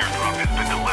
Airdrop has been delivered.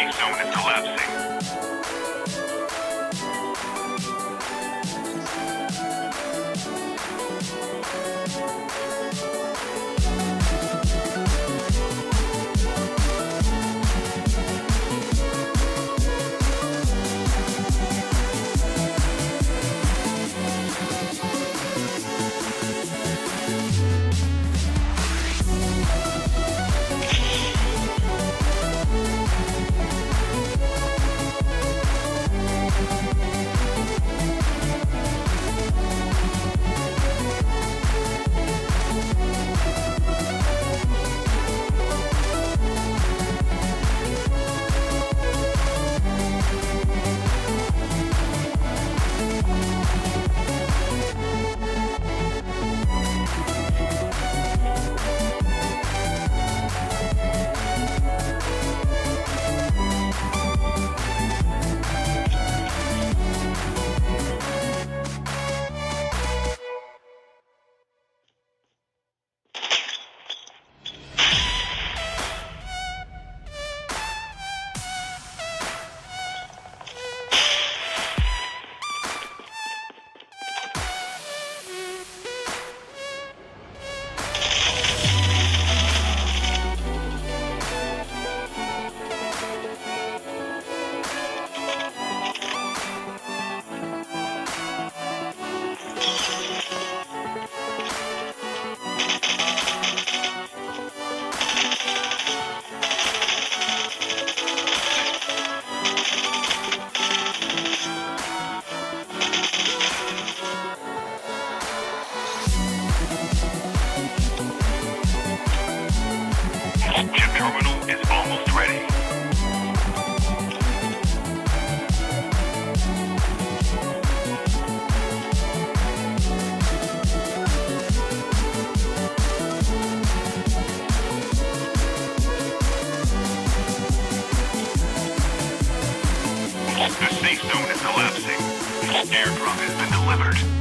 Safe zone is collapsing. Delivered.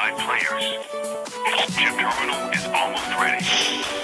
Five players. Chip terminal is almost ready.